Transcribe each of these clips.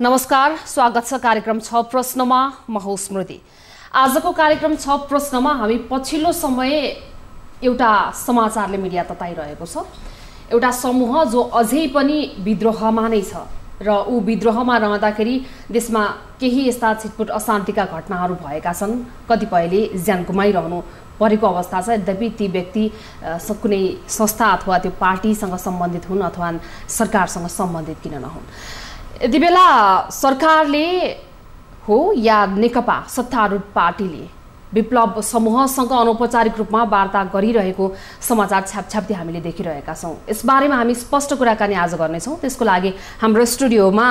नमस्कार स्वागत छ कार्यक्रम छ प्रश्नमा म हौ स्मृति। आजको कार्यक्रम छ प्रश्नमा हामी पछिल्लो समय एउटा समाचारले मिडिया तताइरहेको छ। एउटा समूह जो अझै पनि विद्रोहमा नै छ र ऊ विद्रोहमा रहँदाखेरि देशमा केही यस्ता छिटपुट अशान्तिका घटनाहरू भएका छन्। कतिपयले ज्यान गुमाइरहनु परेको अवस्था छ। यद्यपि ती व्यक्ति कुनै संस्था अथवा त्यो पार्टीसँग सम्बन्धित हुन् अथवा सरकारसँग सम्बन्धित किन नहुन्। यति बेला सरकारले हो या नेकपा सत्तारूढ पार्टीले विप्लव समूहसँग अनौपचारिक रूपमा वार्ता गरिरहेको समाचार छ्यापछ्याप्ती हामीले देखिरहेका छौँ। यसबारेमा हामी स्पष्ट कुराकानी आज गर्नेछौँ। त्यसको लागि हाम्रो स्टुडियोमा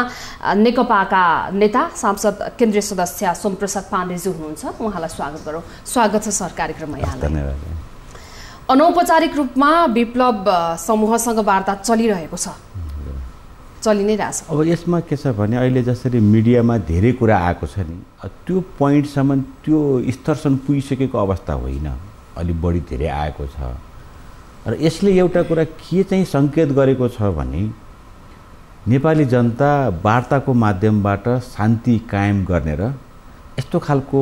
नेकपाका नेता सांसद केन्द्रीय सदस्य सोमप्रसाद पाण्डेज्यू हुनुहुन्छ। उहाँलाई स्वागत गरौँ। स्वागत छ सर कार्यक्रममा यहाँलाई। अनौपचारिक रूपमा विप्लव समूहसँग वार्ता चलिरहेको छ। चलि नै रहेछ अब यसमा के छ भने अहिले जसरी मिडियामा धेरै कुरा आएको छ नि त्यो पोइन्टसम्म त्यो स्तरसम्म पुगिसकेको अवस्था होइन। अलिक बढी धेरै आएको छ। र यसले एउटा कुरा के चाहिँ सङ्केत गरेको छ भने नेपाली जनता वार्ताको माध्यमबाट शान्ति कायम गर्ने र यस्तो खालको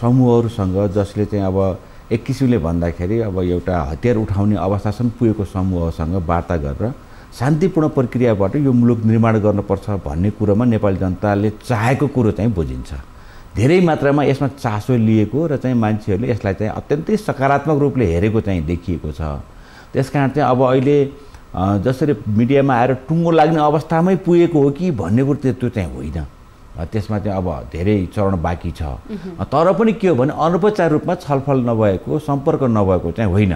समूहहरूसँग जसले चाहिँ अब एक किसिमले भन्दाखेरि अब एउटा हतियार उठाउने अवस्थासम्म पुगेको समूहसँग वार्ता गरेर शान्तिपूर्ण प्रक्रियाबाट यो मुलुक निर्माण गर्नुपर्छ भन्ने कुरोमा नेपाली जनताले चाहेको कुरो चाहिँ बुझिन्छ। धेरै मात्रामा यसमा चासो लिएको र चाहिँ मान्छेहरूले यसलाई चाहिँ अत्यन्तै सकारात्मक रूपले हेरेको चाहिँ देखिएको छ। त्यस कारण चाहिँ अब अहिले जसरी मिडियामा आएर टुङ्गो लाग्ने अवस्थामै पुगेको हो कि भन्ने कुरो त्यो त्यो चाहिँ होइन। त्यसमा चाहिँ अब धेरै चरण बाँकी छ। तर पनि के हो भने अनौपचारिक रूपमा छलफल नभएको सम्पर्क नभएको चाहिँ होइन।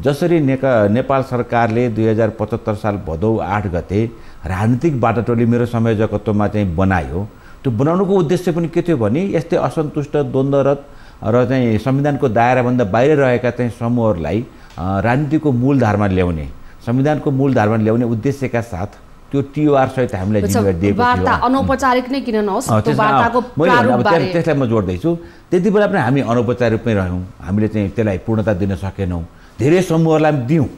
जसरी नेका नेपाल सरकारले दुई हजार पचहत्तर साल भदौ आठ गते राजनीतिक बाटाटोली मेरो संयोजकत्वमा चाहिँ बनायो त्यो बनाउनुको उद्देश्य पनि के थियो भने यस्तै असन्तुष्ट द्वन्द्वरत र चाहिँ संविधानको दायराभन्दा बाहिर रहेका चाहिँ समूहहरूलाई राजनीतिको मूलधारमा ल्याउने संविधानको मूलधारमा ल्याउने उद्देश्यका साथ त्यो टिओआर सहित हामीलाई जिम्मेवारी दिएको थियो। अनौपचारिक नै किन नहोस्? त्यसलाई म जोड्दैछु। त्यति बेला पनि हामी अनौपचारिक रूपमै रह्यौँ। हामीले चाहिँ त्यसलाई पूर्णता दिन सकेनौँ। धेरै समूहहरूलाई दियौँ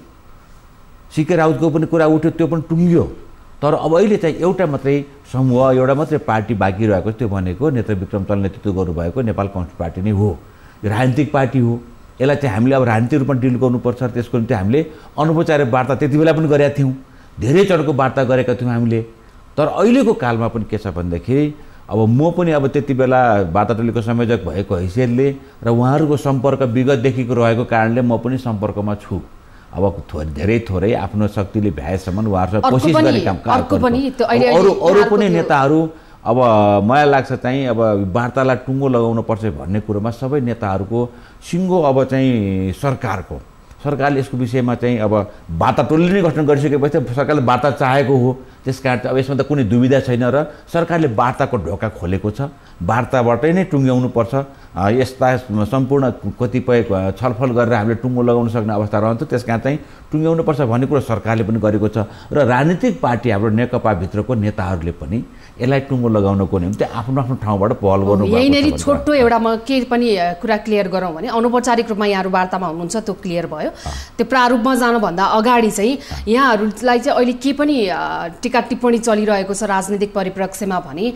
सिके राउतको पनि कुरा उठ्यो त्यो पनि टुङ्गियो। तर अब अहिले चाहिँ एउटा मात्रै समूह एउटा मात्रै पार्टी बाँकी रहेको त्यो भनेको नेता विक्रम चल नेतृत्व गर्नुभएको नेपाल कम्युनिस्ट पार्टी नै हो। यो राजनीतिक पार्टी हो। यसलाई चाहिँ हामीले अब राजनीतिक रूपमा डिल गर्नुपर्छ। त्यसको निम्ति हामीले अनौपचारिक वार्ता त्यति बेला पनि गरेका थियौँ। धेरै चरणको वार्ता गरेका थियौँ हामीले। तर अहिलेको कालमा पनि के छ भन्दाखेरि अब म पनि अब त्यति बेला वार्ताटोलीको संयोजक भएको हैसियतले र उहाँहरूको सम्पर्क विगतदेखिको रहेको कारणले म पनि सम्पर्कमा छु। अब थोरै धेरै थोरै आफ्नो शक्तिले भ्याएसम्म उहाँहरूसँग कोसिस गर्ने काम अरू अरू पनि नेताहरू अब मलाई लाग्छ चाहिँ अब वार्तालाई टुङ्गो लगाउनु पर्छ भन्ने कुरोमा सबै नेताहरूको सिङ्गो अब चाहिँ सरकारको सरकारले यसको विषयमा चाहिँ अब वार्ता टोली नै गठन गरिसकेपछि सरकारले वार्ता चाहेको हो। त्यस कारण अब यसमा त कुनै दुविधा छैन र सरकारले वार्ताको ढोका खोलेको छ। वार्ताबाटै नै टुङ्ग्याउनुपर्छ यस्ता सम्पूर्ण कतिपय छलफल गरेर हामीले टुङ्गो लगाउन सक्ने अवस्था रहन्छ। त्यस कारण चाहिँ टुङ्ग्याउनुपर्छ भन्ने कुरो सरकारले पनि गरेको छ। र राजनीतिक पार्टी हाम्रो नेकपाभित्रको नेताहरूले पनि यसलाई टुङ्गो लगाउनको निम्ति आफ्नो आफ्नो ठाउँबाट पहल गर्नु यहीँनिर छोटो एउटा म के पनि कुरा क्लियर गरौँ भने अनौपचारिक रूपमा यहाँहरू वार्तामा हुनुहुन्छ त्यो क्लियर भयो। त्यो प्रारूपमा जानुभन्दा अगाडि चाहिँ यहाँहरूलाई चाहिँ अहिले के पनि टिका टिप्पणी चलिरहेको छ राजनीतिक परिप्रेक्ष्यमा भने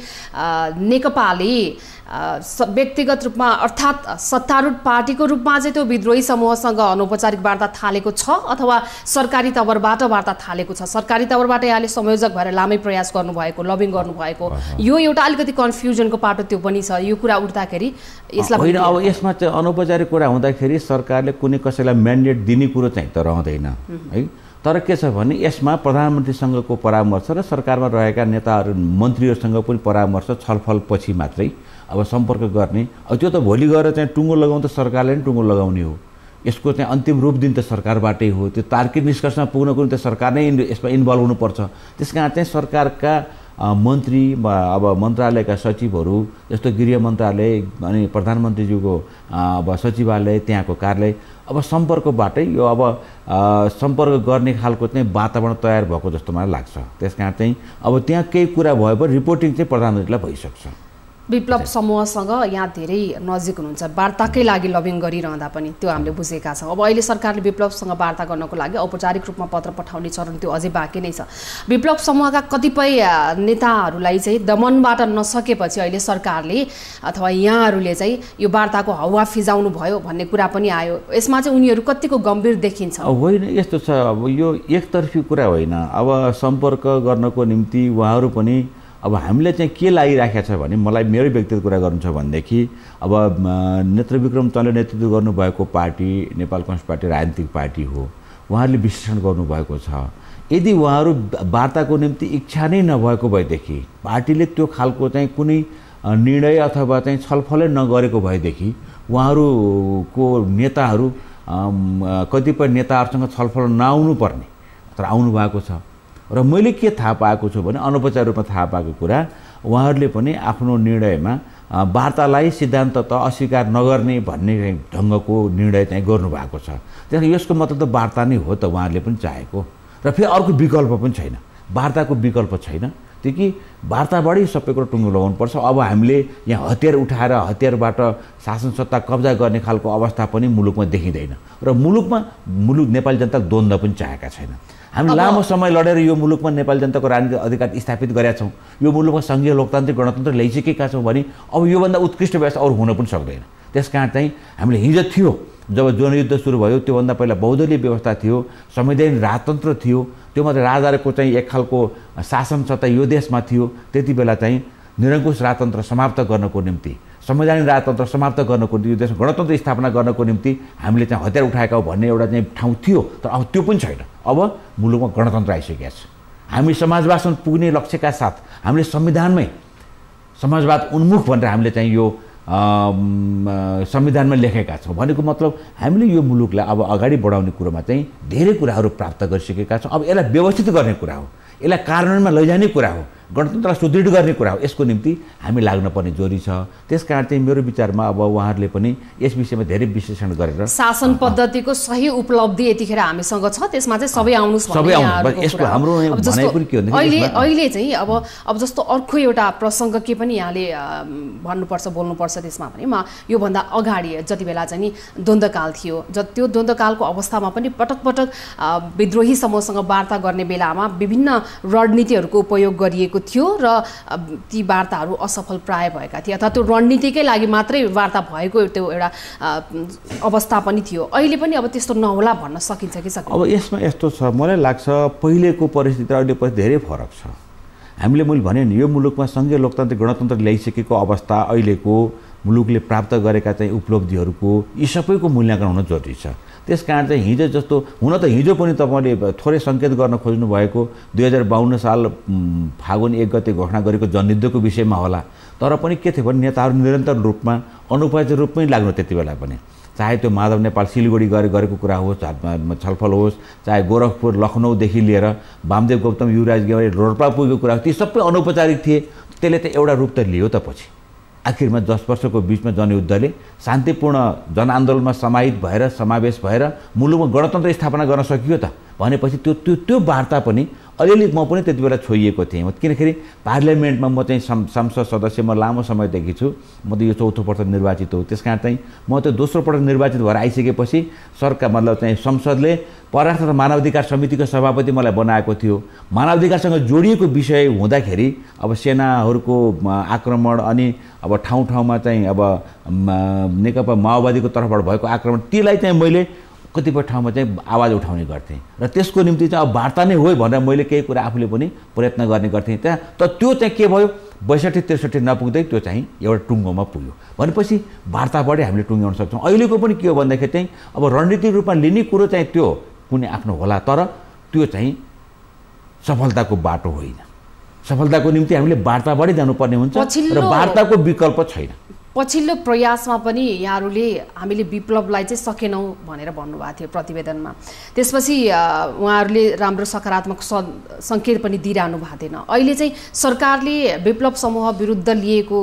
नेकपाले व्यक्तिगत रूपमा अर्थात् सत्तारूढ पार्टीको रूपमा चाहिँ त्यो विद्रोही समूहसँग अनौपचारिक वार्ता थालेको छ अथवा सरकारी तवरबाट वार्ता थालेको छ? सरकारी तवरबाट यहाँले संयोजक भएर लामै प्रयास गर्नुभएको लबिङ गर्नुभएको। यो एउटा अलिकति कन्फ्युजनको पाटो त्यो पनि छ। यो कुरा उठ्दाखेरि यसलाई होइन अब यसमा चाहिँ अनौपचारिक कुरा हुँदाखेरि सरकारले कुनै कसैलाई म्यान्डेट दिने कुरो चाहिँ त रहँदैन है? तर के छ भने यसमा प्रधानमन्त्रीसँगको परामर्श र सरकारमा रहेका नेताहरू मन्त्रीहरूसँग पनि परामर्श छलफलपछि मात्रै अब सम्पर्क गर्ने। अब त्यो त भोलि गएर चाहिँ टुङ्गो लगाउनु त सरकारले नै टुङ्गो लगाउने हो। यसको चाहिँ अन्तिम रूप दिन त सरकारबाटै हो। त्यो तार्किक निष्कर्षमा पुग्नको निम्ति सरकार नै यसमा इन्भल्भ हुनुपर्छ। त्यस कारण चाहिँ सरकारका मन्त्री अब मन्त्रालयका सचिवहरू जस्तो गृह मन्त्रालय अनि प्रधानमन्त्रीज्यूको अब सचिवालय त्यहाँको कार्यालय अब सम्पर्कबाटै यो अब सम्पर्क गर्ने खालको चाहिँ वातावरण तयार भएको जस्तो मलाई लाग्छ। त्यस कारण चाहिँ अब त्यहाँ केही कुरा भयो भने रिपोर्टिङ चाहिँ प्रधानमन्त्रीलाई भइसक्छ। विप्लव समूहसँग यहाँ धेरै नजिक हुनुहुन्छ। वार्ताकै लागि लबिङ गरिरहँदा पनि त्यो हामीले बुझेका छौँ। अब अहिले सरकारले विप्लवसँग वार्ता गर्नको लागि औपचारिक रूपमा पत्र पठाउने चरण त्यो अझै बाँकी नै छ। विप्लव समूहका कतिपय नेताहरूलाई चाहिँ दमनबाट नसकेपछि अहिले सरकारले अथवा यहाँहरूले चाहिँ यो वार्ताको हावा फिजाउनु भयो भन्ने कुरा पनि आयो। यसमा चाहिँ उनीहरू कतिको गम्भीर देखिन्छ। होइन यस्तो छ। अब यो एकतर्फी कुरा होइन। अब सम्पर्क गर्नको निम्ति उहाँहरू पनि अब हामीले चाहिँ के लागिराखेको छ भने मलाई मेरो व्यक्तिगत कुरा गर्नु छ भनेदेखि अब नेत्र विक्रम चन्द्र नेतृत्व गर्नुभएको पार्टी नेपाल कम्युनिस्ट पार्टी राजनीतिक पार्टी हो। उहाँहरूले विश्लेषण गर्नुभएको छ। यदि उहाँहरू वार्ताको निम्ति इच्छा नै नभएको भएदेखि पार्टीले त्यो खालको चाहिँ कुनै निर्णय अथवा चाहिँ छलफलै नगरेको भएदेखि उहाँहरूको नेताहरू कतिपय नेताहरूसँग छलफल नआउनु पर्ने तर आउनु भएको छ। र मैले के थाहा पाएको छु भने अनौपचारिक रूपमा थाहा पाएको कुरा उहाँहरूले पनि आफ्नो निर्णयमा वार्तालाई सिद्धान्त त अस्वीकार नगर्ने भन्ने ढङ्गको निर्णय चाहिँ गर्नुभएको छ। त्यस यसको मतलब त वार्ता नै हो त उहाँहरूले पनि चाहेको। र फेरि अर्को विकल्प पनि छैन। वार्ताको विकल्प छैन। त्यो कि वार्ताबाटै सबै कुरो टुङ्गो लगाउनुपर्छ अब हामीले यहाँ हतियार उठाएर हतियारबाट शासन सत्ता कब्जा गर्ने खालको अवस्था पनि मुलुकमा देखिँदैन। र मुलुकमा मुलुक नेपाली जनता द्वन्द्व पनि चाहेका छैन। हामी लामो समय लडेर यो मुलुकमा नेपाली जनताको राजनीतिक अधिकार स्थापित गरेका छौँ। यो मुलुकमा सङ्घीय लोकतान्त्रिक गणतन्त्र ल्याइसकेका छौँ भने अब योभन्दा उत्कृष्ट व्यवस्था अरू हुन पनि सक्दैन। त्यस कारण चाहिँ हामीले हिजो थियो जब जनयुद्ध सुरु भयो त्योभन्दा पहिला बहुदलीय व्यवस्था थियो संवैधानिक राजतन्त्र थियो त्यो मात्रै राजाको चाहिँ एक खालको शासन सत्ता यो देशमा थियो त्यति बेला चाहिँ निरङ्कुश राजतन्त्र समाप्त गर्नको निम्ति संवैधानिक राजतन्त्र समाप्त गर्नको निम्ति देश गणतन्त्र स्थापना गर्नको निम्ति हामीले चाहिँ हतियार उठाएका हो भन्ने एउटा चाहिँ ठाउँ थियो तर अब त्यो पनि छैन। अब मुलुकमा गणतन्त्र आइसकेका छ। हामी समाजवादसम्म पुग्ने लक्ष्यका साथ हामीले संविधानमै समाजवाद उन्मुख भनेर हामीले चाहिँ यो संविधानमा लेखेका छौँ। भनेको मतलब हामीले यो मुलुकलाई अब अगाडि बढाउने कुरोमा चाहिँ धेरै कुराहरू प्राप्त गरिसकेका छौँ। अब यसलाई व्यवस्थित गर्ने कुरा हो। यसलाई कार्यान्वयनमा लैजाने कुरा हो। गणतन्त्रलाई सुदृढ गर्ने कुरा हो। यसको निम्ति हामी लाग्नुपर्ने जोरी छ। त्यस कारण चाहिँ मेरो विचारमा अब उहाँहरूले पनि यस विषयमा धेरै विश्लेषण गरेर शासन पद्धतिको सही उपलब्धि यतिखेर हामीसँग छ। त्यसमा चाहिँ सबै आउनुहोस् सबै यसको हाम्रो अहिले अहिले चाहिँ अब अब जस्तो अर्को एउटा प्रसङ्ग के पनि यहाँले भन्नुपर्छ बोल्नुपर्छ त्यसमा भने म योभन्दा अगाडि जति बेला चाहिँ नि द्वन्द्वकाल थियो ज त्यो द्वन्द्वकालको अवस्थामा पनि पटक पटक विद्रोही समूहसँग वार्ता गर्ने बेलामा विभिन्न रणनीतिहरूको उपयोग गरिएको थियो र ती वार्ताहरू असफल प्राय भएका थिए। अथवा त्यो रणनीतिकै लागि मात्रै वार्ता भएको त्यो एउटा अवस्था पनि थियो। अहिले पनि अब त्यस्तो नहोला भन्न सकिन्छ कि सकिन्छ अब यसमा यस्तो छ मलाई लाग्छ पहिलेको परिस्थिति र अहिले परिस्थिति धेरै फरक छ। हामीले मैले भने नि यो मुलुकमा सङ्घीय लोकतान्त्रिक गणतन्त्र ल्याइसकेको अवस्था अहिलेको मुलुकले प्राप्त गरेका चाहिँ उपलब्धिहरूको यी सबैको मूल्याङ्कन हुन जरुरी छ। त्यस कारण चाहिँ हिजो जस्तो हुन त हिजो पनि तपाईँले थोरै सङ्केत गर्न खोज्नु भएको दुई हजार बाहन्न साल फागुन एक गते घोषणा गरेको जनयुद्धको विषयमा होला। तर पनि के थियो भने नेताहरू निरन्तर रूपमा अनुपचारिक रूपमै लाग्नु त्यति बेला पनि। चाहे त्यो माधव नेपाल सिलगढी गएर गरेको कुरा होस् छलफल होस् चाहे गोरखपुर लखनऊदेखि लिएर वामदेव गौतम युवराज गेवारी रोल्पा पुगेको कुरा ती सबै अनौपचारिक थिए। त्यसले त एउटा रूप त लियो त पछि। आखिरमा दस वर्षको बिचमा जनयुद्धले शान्तिपूर्ण जनआन्दोलनमा समाहित भएर समावेश भएर मुलुकमा गणतन्त्र स्थापना गर्न सकियो त। भनेपछि त्यो त्यो त्यो वार्ता पनि अलिअलि म पनि त्यति बेला छोइएको थिएँ किनखेरि पार्लियामेन्टमा म चाहिँ संसद सदस्य म लामो समयदेखि छु। म त यो चौथो पटक निर्वाचित हो। त्यस कारण चाहिँ म त्यो दोस्रो पटक निर्वाचित भएर आइसकेपछि सरकार मतलब चाहिँ संसदले परराष्ट्र मानवाधिकार समितिको सभापति मलाई बनाएको थियो। मानवाधिकारसँग जोडिएको विषय हुँदाखेरि अब सेनाहरूको आक्रमण अनि अब ठाउँ ठाउँमा चाहिँ अब नेकपा माओवादीको तर्फबाट भएको आक्रमण त्यसलाई चाहिँ मैले कतिपय ठाउँमा चाहिँ आवाज उठाउने गर्थेँ। र त्यसको निम्ति चाहिँ अब वार्ता नै हो भनेर मैले केही कुरा आफूले पनि प्रयत्न गर्ने गर्थेँ त्यहाँ। तर त्यो चाहिँ के भयो? बैसठी त्रिसठी नपुग्दै त्यो चाहिँ एउटा टुङ्गोमा पुग्यो। भनेपछि वार्ताबाटै हामीले टुङ्ग्याउन सक्छौँ। अहिलेको पनि के हो भन्दाखेरि चाहिँ अब रणनीतिक रूपमा लिने कुरो चाहिँ त्यो कुनै आफ्नो होला तर त्यो चाहिँ सफलताको बाटो होइन। सफलताको निम्ति हामीले वार्ताबाटै जानुपर्ने हुन्छ र वार्ताको विकल्प छैन। पछिल्लो प्रयासमा पनि यहाँहरूले हामीले विप्लवलाई चाहिँ सकेनौँ भनेर भन्नुभएको थियो प्रतिवेदनमा। त्यसपछि उहाँहरूले राम्रो सकारात्मक सङ्केत पनि दिइरहनु भएको थिएन। अहिले चाहिँ सरकारले विप्लव समूह विरुद्ध लिएको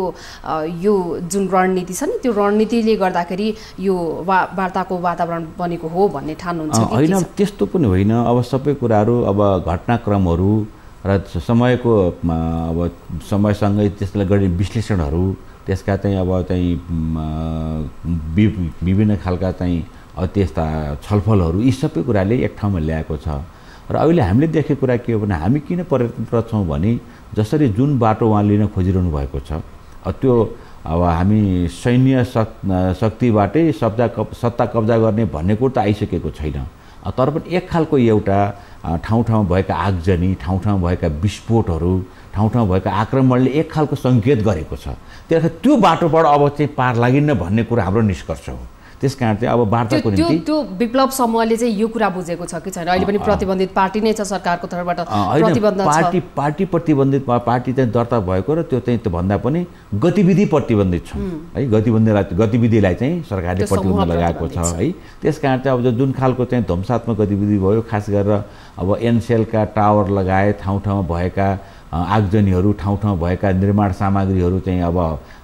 यो जुन रणनीति छ नि त्यो रणनीतिले गर्दाखेरि यो वा वार्ताको वातावरण बनेको हो भन्ने ठान्नुहुन्छ होइन त्यस्तो पनि होइन। अब सबै कुराहरू अब घटनाक्रमहरू र समयको अब समयसँगै त्यसलाई गर्ने विश्लेषणहरू त्यसका चाहिँ अब चाहिँ विभिन्न खालका चाहिँ त्यस्ता छलफलहरू यी सबै कुराले एक ठाउँमा ल्याएको छ। र अहिले हामीले देखेको कुरा के हो भने हामी किन पर्यटनप्रद छौँ भने जसरी जुन बाटो उहाँ लिन खोजिरहनु भएको छ त्यो अब हामी सैन्य शक् शक्तिबाटै सब्जा कब सत्ता कब्जा गर्ने भन्ने कुरो त आइसकेको छैन। तर पनि एक खालको एउटा ठाउँ ठाउँ भएका आगजनी ठाउँ ठाउँ भएका विस्फोटहरू ठाउँ ठाउँ भएका आक्रमणले एक खालको सङ्केत गरेको छ। त्यसले त्यो बाटोबाट अब चाहिँ पार लागिन्न भन्ने कुरा हाम्रो निष्कर्ष हो। त्यस कारण चाहिँ अब वार्ताको निम्ति त्यो विप्लव समूहले चाहिँ यो कुरा बुझेको छ कि छैन? अहिले पनि प्रतिबन्धित पार्टी नै छ सरकारको तर्फबाट। प्रतिबन्ध पार्टी पार्टी प्रतिबन्धित पार्टी चाहिँ दर्ता भएको र त्यो चाहिँ त्योभन्दा पनि गतिविधि प्रतिबन्धित छ। है गतिविधिलाई गतिविधिलाई चाहिँ सरकारले प्रतिबन्ध लगाएको छ है। त्यस कारण चाहिँ अब जुन खालको चाहिँ ध्वंसात्मक गतिविधि भयो खास गरेर अब एनसेलका टावर लगाए ठाउँ ठाउँमा भएका आगजनीहरू ठाउँ ठाउँ भएका निर्माण सामग्रीहरू चाहिँ अब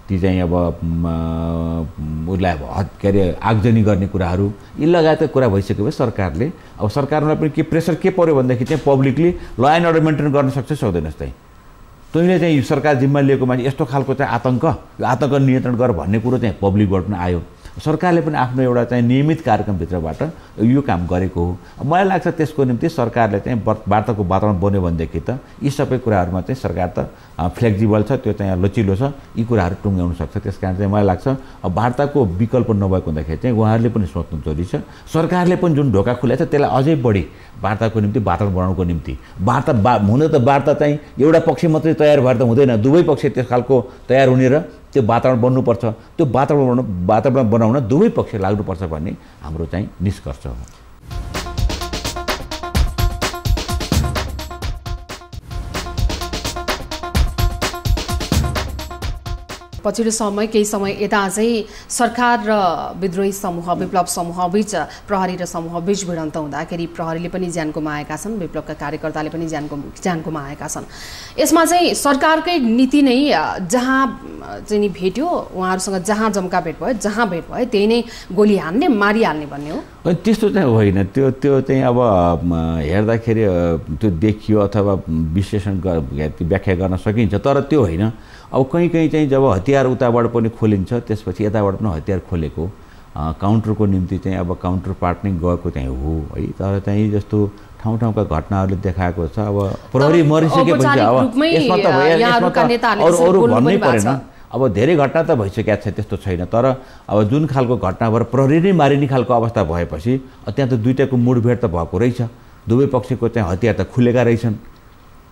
ती चाहिँ अब उसलाई के अरे आगजनी गर्ने कुराहरू यी लगायतका कुरा भइसकेपछि सरकारले अब सरकारमा पनि के प्रेसर के पऱ्यो भनेदेखि चाहिँ publicly law and order maintain गर्न सक्छ सक्दैनस् चाहिँ तैँले चाहिँ सरकार जिम्मा लिएको मान्छे यस्तो खालको चाहिँ आतङ्क आतङ्क नियन्त्रण गर भन्ने कुरो चाहिँ पब्लिकबाट पनि आयो। सरकारले पनि आफ्नो एउटा चाहिँ नियमित कार्यक्रमभित्रबाट यो काम गरेको हो। मलाई लाग्छ त्यसको निम्ति सरकारले चाहिँ वार्ताको वातावरण बन्यो भनेदेखि त यी सबै कुराहरूमा चाहिँ सरकार त फ्लेक्जिबल छ त्यो चाहिँ लचिलो छ यी कुराहरू टुङ्ग्याउन सक्छ। त्यस कारण चाहिँ मलाई लाग्छ वार्ताको विकल्प नभएको हुँदाखेरि चाहिँ उहाँहरूले पनि सोच्नु जरुरी छ। सरकारले पनि जुन ढोका खुलेको छ त्यसलाई अझै बढी वार्ताको निम्ति वातावरण बनाउनुको निम्ति। वार्ता बा हुन त वार्ता चाहिँ एउटा पक्ष मात्रै तयार भएर त हुँदैन दुवै पक्ष त्यस खालको तयार हुने र त्यो वातावरण बन्नुपर्छ त्यो वातावरण वातावरण बनाउन दुवै पक्ष लाग्नुपर्छ भन्ने हाम्रो चाहिँ निष्कर्ष हो। पछिल्लो समय केही समय यता चाहिँ सरकार र विद्रोही समूह विप्लव समूह बिच प्रहरी र समूह बिच भिडन्त हुँदाखेरि प्रहरीले पनि ज्यान गुमाएका छन् विप्लवका कार्यकर्ताले पनि ज्यान ज्यान गुमाएका छन्। यसमा चाहिँ सरकारकै नीति नै जहाँ चाहिँ नि भेट्यो उहाँहरूसँग जहाँ जम्का भेट भयो जहाँ भेट भयो त्यही नै गोली हान्ने मारिहाल्ने भन्ने हो। त्यस्तो चाहिँ होइन। त्यो त्यो चाहिँ अब हेर्दाखेरि त्यो देखियो अथवा विश्लेषण व्याख्या गर्न सकिन्छ तर त्यो होइन। अब कहीँ कहीँ चाहिँ जब हतियार उताबाट पनि खोलिन्छ त्यसपछि यताबाट पनि हतियार खोलेको काउन्टरको निम्ति चाहिँ अब काउन्टर पार्ट नै गएको चाहिँ हो है। तर चाहिँ जस्तो ठाउँ ठाउँका घटनाहरूले देखाएको छ अब प्रहरी मरिसकेपछि अब यसमा त अरू अरू भन्नै परेन। अब धेरै घटना त भइसकेको छ त्यस्तो छैन। तर अब जुन खालको घटना भएर प्रहरी नै मारिने खालको अवस्था भएपछि त्यहाँ त दुइटाको मुडभेड त भएको रहेछ। दुवै पक्षको चाहिँ हतियार त खुलेका रहेछन्।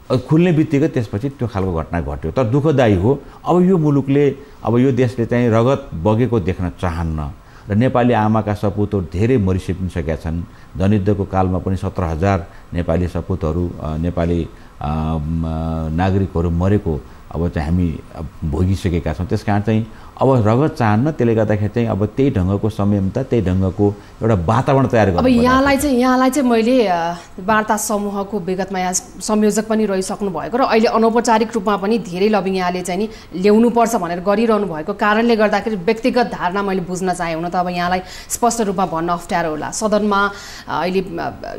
खुल्ने बित्तिकै त्यसपछि त्यो खालको घटना घट्यो। तर दुःखदायी हो। अब यो मुलुकले अब यो देशले चाहिँ रगत बगेको देख्न चाहन्न र नेपाली आमाका सपुतहरू धेरै मरिसकिसकेका छन्। जनयुद्धको कालमा पनि सत्र हजार नेपाली सपुतहरू नेपाली नागरिकहरू मरेको अब चाहिँ हामी भोगिसकेका छौँ। त्यस कारण चाहिँ अब रगत चाहन्न त्यसले गर्दाखेरि चाहिँ अब त्यही ढङ्गको संयमता त्यही ढङ्गको एउटा वातावरण तयार गर्नु अब यहाँलाई चाहिँ यहाँलाई चाहिँ मैले वार्ता समूहको विगतमा यहाँ संयोजक पनि रहिसक्नु भएको र अहिले अनौपचारिक रूपमा पनि धेरै लबिङ यहाँले चाहिँ नि ल्याउनुपर्छ भनेर गरिरहनु भएको कारणले गर्दाखेरि व्यक्तिगत धारणा मैले बुझ्न चाहेँ हुन त अब यहाँलाई स्पष्ट रूपमा भन्न अप्ठ्यारो होला। सदनमा अहिले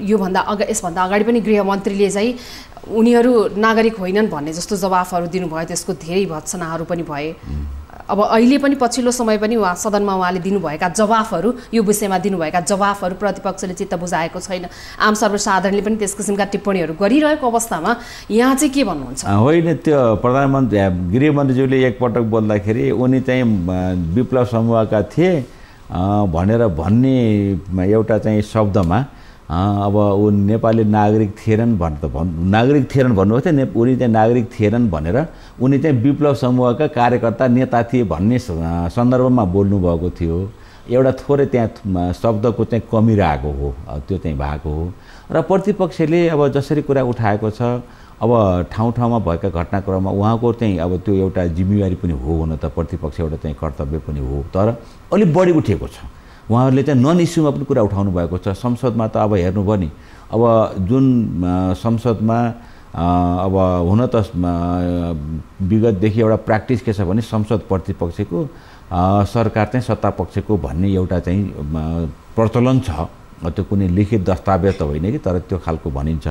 योभन्दा अगा यसभन्दा अगाडि पनि गृहमन्त्रीले चाहिँ उनीहरू नागरिक होइनन् भन्ने जस्तो जवाफहरू दिनुभयो त्यसको धेरै भत्सनाहरू पनि भए। अब अहिले पनि पछिल्लो समय पनि उहाँ सदनमा उहाँले दिनुभएका जवाफहरू यो विषयमा दिनुभएका जवाफहरू प्रतिपक्षले चित्त बुझाएको छैन। आम सर्वसाधारणले पनि त्यस किसिमका टिप्पणीहरू गरिरहेको अवस्थामा यहाँ चाहिँ के भन्नुहुन्छ? होइन त्यो प्रधानमन्त्री गृहमन्त्रीज्यूले एकपटक बोल्दाखेरि उनी चाहिँ विप्लव समूहका थिए भनेर भन्ने एउटा चाहिँ शब्दमा अब ऊ नेपाली नागरिक थिएनन् भन् त भन् नागरिक थिएनन् भन्नुभएको थियो। ने उनी चाहिँ नागरिक थिएनन् भनेर उनी चाहिँ विप्लव समूहका कार्यकर्ता नेता थिए भन्ने सन्दर्भमा बोल्नुभएको थियो। एउटा थोरै त्यहाँ शब्दको चाहिँ कमी रहेको हो। त्यो चाहिँ भएको हो। र प्रतिपक्षले अब जसरी कुरा उठाएको छ अब ठाउँ ठाउँमा भएका घटनाक्रममा उहाँको चाहिँ अब त्यो एउटा जिम्मेवारी पनि हो हुन त प्रतिपक्ष एउटा चाहिँ कर्तव्य पनि हो। तर अलिक बढी उठेको छ। उहाँहरूले चाहिँ नन इस्युमा पनि कुरा उठाउनु भएको छ। संसदमा त अब हेर्नुभयो नि अब जुन संसदमा अब हुन त विगतदेखि एउटा प्र्याक्टिस के छ भने संसद प्रतिपक्षको सरकार चाहिँ सत्ता पक्षको भन्ने एउटा चाहिँ प्रचलन छ। त्यो कुनै लिखित दस्तावेज त होइन कि तर त्यो खालको भनिन्छ।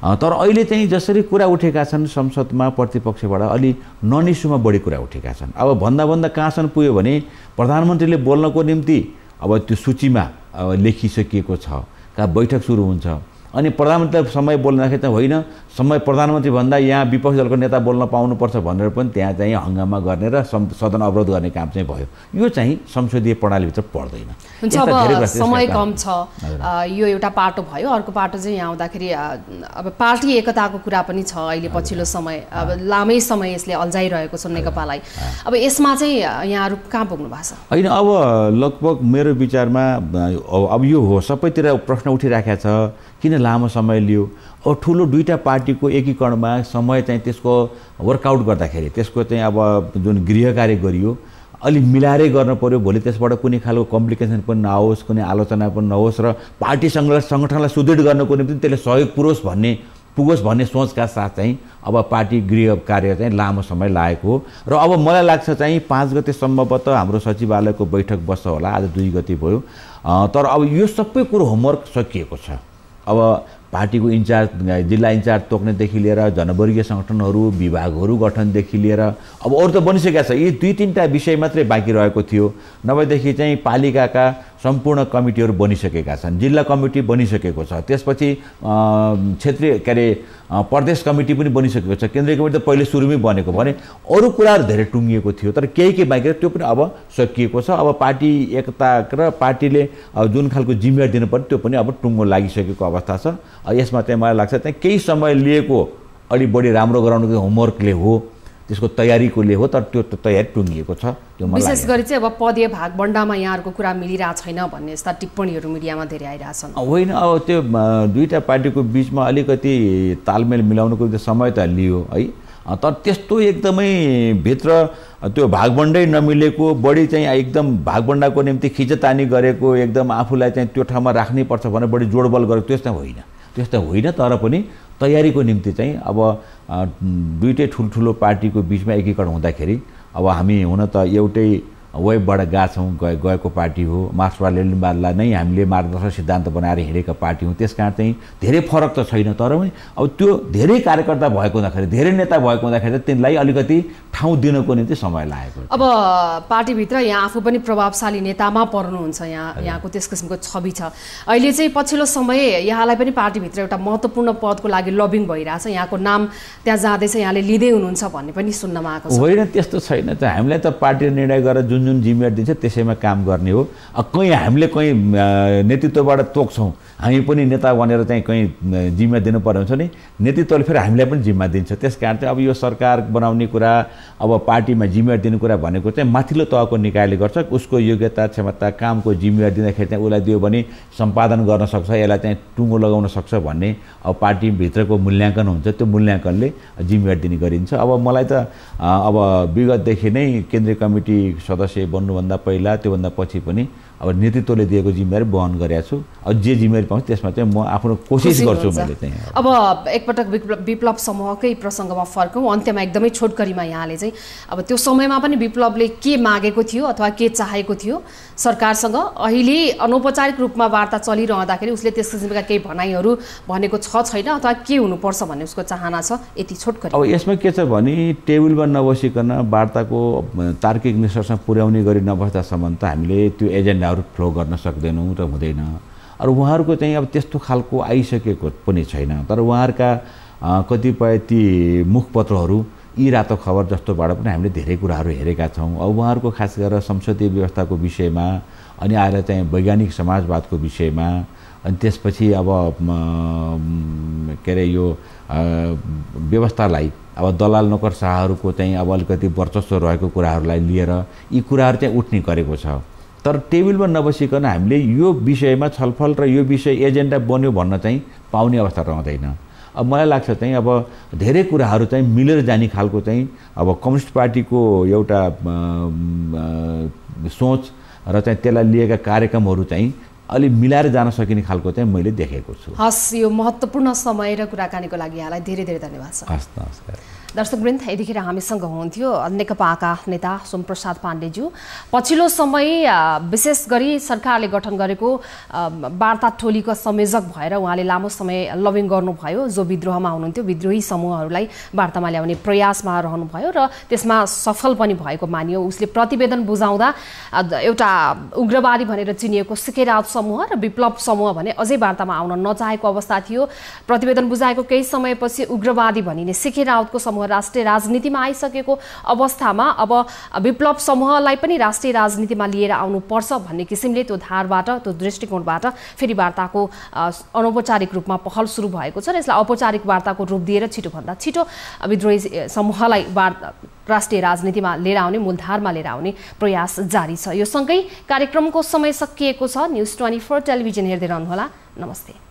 तर अहिले चाहिँ जसरी कुरा उठेका छन् संसदमा प्रतिपक्षबाट अलि नन इस्युमा बढी कुरा उठेका छन्। अब भन्दा भन्दा कहाँसम्म पुग्यो भने प्रधानमन्त्रीले बोल्नको निम्ति अब त्यो सूचीमा लेखिसकिएको छ कहाँ बैठक सुरु हुन्छ। अनि प्रधानमन्त्रीलाई समय बोल्दाखेरि चाहिँ होइन। समय प्रधानमन्त्री भन्दा यहाँ विपक्षी दलको नेता बोल्न पाउनुपर्छ भनेर पनि त्यहाँ चाहिँ हङ्गामा गर्ने र सदन अवरोध गर्ने काम चाहिँ भयो। यो चाहिँ संसदीय प्रणालीभित्र पर्दैन। हुन्छ अब समय कम छ। यो एउटा पाटो भयो। अर्को पाटो चाहिँ यहाँ आउँदाखेरि अब पार्टी एकताको कुरा पनि छ अहिले पछिल्लो समय। अब लामै समय यसले अल्झाइरहेको छ नेकपालाई। अब यसमा चाहिँ यहाँहरू कहाँ पुग्नु भएको छ? होइन अब लगभग मेरो विचारमा अब यो हो। सबैतिर प्रश्न उठिराखेको छ। किन लामो समय लियो? अब ठुलो दुईवटा पार्टीको एकीकरणमा समय चाहिँ त्यसको वर्कआउट गर्दाखेरि त्यसको चाहिँ अब जुन गृह कार्य गरियो अलिक मिलाएरै गर्नु पऱ्यो भोलि त्यसबाट कुनै खालको कम्प्लिकेसन पनि नआओस् कुनै आलोचना पनि नहोस् र पार्टी सङ्गठनलाई सुदृढ गर्नको निम्ति त्यसले सहयोग पुरोस् भन्ने पुगोस् भन्ने सोचका साथ चाहिँ अब पार्टी गृह कार्य चाहिँ लामो समय लागेको हो। र अब मलाई लाग्छ चाहिँ पाँच गते सम्भवतः हाम्रो सचिवालयको बैठक बस्छ होला आज दुई गते भयो। तर अब यो सबै कुरो होमवर्क सकिएको छ। अब पार्टीको इन्चार्ज जिल्ला इन्चार्ज तोक्नेदेखि लिएर जनवर्गीय सङ्गठनहरू विभागहरू गठनदेखि लिएर अब अरू त बनिसकेका छ। यी दुई तिनवटा विषय मात्रै बाँकी रहेको थियो। नभएदेखि चाहिँ पालिकाका सम्पूर्ण कमिटीहरू बनिसकेका छन्। जिल्ला कमिटी बनिसकेको छ। त्यसपछि क्षेत्रीय के अरे प्रदेश कमिटी पनि बनिसकेको छ। केन्द्रीय कमिटी त पहिले सुरुमै बनेको भने अरू कुराहरू धेरै टुङ्गिएको थियो तर केही केही बाँकी त्यो पनि अब सकिएको छ। अब पार्टी एकता र पार्टीले जुन खालको जिम्मेवारी दिनु पर्यो त्यो पनि अब टुङ्गो लागिसकेको अवस्था छ। यसमा चाहिँ मलाई लाग्छ चाहिँ केही समय लिएको अलिक बढी राम्रो गराउनुको होमवर्कले हो। त्यसको तयारीकोले हो तर त्यो त तयारी टुङ्गिएको छ त्यो विशेष। गरी चाहिँ अब पदीय भागबन्डामा यहाँहरूको कुरा मिलिरहेको छैन भन्ने यस्ता टिप्पणीहरू मिडियामा धेरै आइरहेछन्। होइन अब त्यो दुईवटा पार्टीको बिचमा अलिकति तालमेल मिलाउनुको निम्ति समय त लियो है। तर त्यस्तो एकदमै भित्र त्यो भागबन्डै नमिलेको बढी चाहिँ एकदम भागबन्डाको निम्ति खिचतानी गरेको एकदम आफूलाई चाहिँ त्यो ठाउँमा राख्नैपर्छ भनेर बढी जोडबल गरेको त्यस्तो होइन। त्यस्तो होइन तर पनि तयारीको निम्ति चाहिँ अब दुइटै ठुल्ठुलो पार्टीको बिचमा एकीकरण हुँदाखेरि अब हामी हुन त एउटै वेबबाट गएको छौँ गए गएको पार्टी हो। मार्क्सवादी लेनिनवादलाई नै हामीले मार्गदर्शक सिद्धान्त बनाएर हिँडेका पार्टी हौँ त्यस कारण चाहिँ धेरै फरक त छैन तर पनि अब त्यो धेरै कार्यकर्ता भएको हुँदाखेरि धेरै नेता भएको हुँदाखेरि चाहिँ तिनलाई अलिकति ठाउँ दिनको निम्ति समय लागेको अब पार्टीभित्र यहाँ आफू पनि प्रभावशाली नेतामा पर्नुहुन्छ यहाँ यहाँको त्यस किसिमको छवि छ। अहिले चाहिँ पछिल्लो समय यहाँलाई पनि पार्टीभित्र एउटा महत्त्वपूर्ण पदको लागि लबिङ भइरहेछ। यहाँको नाम त्यहाँ जाँदैछ यहाँले लिँदै हुनुहुन्छ भन्ने पनि सुन्नमा आएको छ। होइन त्यस्तो छैन त। हामीलाई त पार्टीले निर्णय गरेर जुन जुन जिम्मेवारी दिन्छ त्यसैमा काम गर्ने हो। कहीँ हामीले कहीँ नेतृत्वबाट तोक्छौँ हामी पनि नेता बनेर चाहिँ कहीँ जिम्मा दिनु पर्ने हुन्छ नि? नेतृत्वले फेरि हामीलाई पनि जिम्मा दिन्छ। त्यस कारण चाहिँ अब यो सरकार बनाउने कुरा अब पार्टीमा जिम्मेवारी दिने कुरा भनेको चाहिँ माथिल्लो तहको निकायले गर्छ उसको योग्यता क्षमता कामको जिम्मेवारी दिँदाखेरि चाहिँ उसलाई दियो भने सम्पादन गर्न सक्छ यसलाई चाहिँ टुङ्गो लगाउन सक्छ भन्ने अब पार्टीभित्रको मूल्याङ्कन हुन्छ। त्यो मूल्याङ्कनले जिम्मेवारी दिने गरिन्छ। अब मलाई त अब विगतदेखि नै केन्द्रीय कमिटी सदस्य बन्नुभन्दा पहिला त्योभन्दा पछि पनि अब नेतृत्वले दिएको जिम्मेवारी वहन गरेको छु। अब जे जिम्मेवारी पाउँछ त्यसमा चाहिँ म आफ्नो कोसिस गर्छु। मैले चाहिँ अब। एकपटक विप्लव विप्लव समूहकै प्रसङ्गमा फर्कौँ। अन्त्यमा एकदमै छोटकरीमा यहाँले चाहिँ अब त्यो समयमा पनि विप्लवले के मागेको थियो अथवा के चाहेको थियो सरकारसँग अहिले अनौपचारिक रूपमा वार्ता चलिरहँदाखेरि उसले त्यस किसिमका केही भनाइहरू भनेको छ छैन अथवा के हुनुपर्छ भन्ने उसको चाहना छ यति छोटकरी। अब यसमा के छ भने टेबलमा नबसिकन वार्ताको तार्किक निष्कर्षमा पुर्याउने गरी नबस्दासम्म त हामीले त्यो एजेन्डाहरू फ्लो गर्न सक्दैनौँ र हुँदैन। अरू उहाँहरूको चाहिँ अब त्यस्तो खालको आइसकेको पनि छैन। तर उहाँहरूका कतिपय ती मुखपत्रहरू यी रातो खबर जस्तोबाट पनि हामीले धेरै कुराहरू हेरेका छौँ। अब उहाँहरूको खास गरेर संसदीय व्यवस्थाको विषयमा अनि आएर चाहिँ वैज्ञानिक समाजवादको विषयमा अनि त्यसपछि अब के अरे यो व्यवस्थालाई अब दलाल नोकर शाहहरूको चाहिँ अब अलिकति वर्चस्व रहेको कुराहरूलाई लिएर यी कुराहरू चाहिँ उठ्ने गरेको छ। तर टेबलमा नबसिकन हामीले यो विषयमा छलफल र यो विषय एजेन्डा बन्यो भन्न चाहिँ पाउने अवस्था रहँदैन। अब मलाई लाग्छ चाहिँ अब धेरै कुराहरू चाहिँ मिलेर जाने खालको चाहिँ अब कम्युनिस्ट पार्टीको एउटा सोच र चाहिँ त्यसलाई लिएका कार्यक्रमहरू चाहिँ अलि मिलाएर जान सकिने खालको चाहिँ मैले देखेको छु। हस् यो महत्त्वपूर्ण समय र कुराकानीको लागि यहाँलाई धेरै धेरै धन्यवाद छ हस् नमस्कार। दर्शकवृन्द यतिखेर हामीसँग हुनुहुन्थ्यो नेकपाका नेता सोमप्रसाद पाण्डेज्यू। पछिल्लो समय विशेष गरी सरकारले गठन गरेको वार्ता टोलीको संयोजक भएर उहाँले लामो समय लबिङ गर्नुभयो जो विद्रोहमा हुनुहुन्थ्यो। विद्रोही समूहहरूलाई वार्तामा ल्याउने प्रयासमा रहनुभयो र त्यसमा सफल पनि भएको मानियो। उसले प्रतिवेदन बुझाउँदा एउटा उग्रवादी भनेर चिनिएको सिकेराव समूह र विप्लव समूह भने अझै वार्तामा आउन नचाहेको अवस्था थियो। प्रतिवेदन बुझाएको केही समयपछि उग्रवादी भनिने सिखे राउतको समूह राष्ट्रिय राजनीतिमा आइसकेको अवस्थामा अब विप्लव समूहलाई पनि राष्ट्रिय राजनीतिमा लिएर आउनुपर्छ भन्ने किसिमले त्यो धारबाट त्यो दृष्टिकोणबाट फेरि वार्ताको अनौपचारिक रूपमा पहल सुरु भएको छ र यसलाई औपचारिक वार्ताको रूप दिएर छिटोभन्दा छिटो विद्रोही समूहलाई वार्ता राष्ट्रिय राजनीतिमा लिएर आउने मूलधारमा लिएर आउने प्रयास जारी छ। यो सँगै कार्यक्रमको समय सकिएको छ। न्युज ट्वेन्टी फोर टेलिभिजन हेर्दै रहनुहोला। नमस्ते।